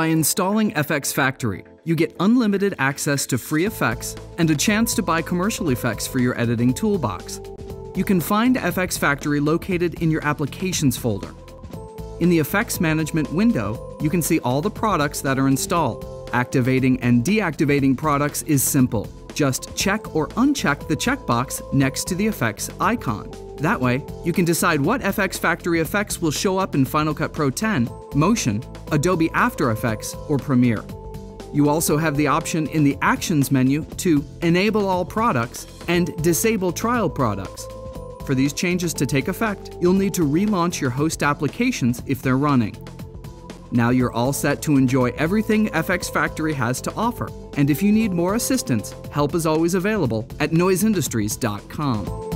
By installing FxFactory, you get unlimited access to free effects and a chance to buy commercial effects for your editing toolbox. You can find FxFactory located in your Applications folder. In the Effects Management window, you can see all the products that are installed. Activating and deactivating products is simple. Just check or uncheck the checkbox next to the effects icon. That way, you can decide what FxFactory effects will show up in Final Cut Pro 10, Motion, Adobe After Effects, or Premiere. You also have the option in the Actions menu to enable all products and disable trial products. For these changes to take effect, you'll need to relaunch your host applications if they're running. Now you're all set to enjoy everything FxFactory has to offer. And if you need more assistance, help is always available at noiseindustries.com.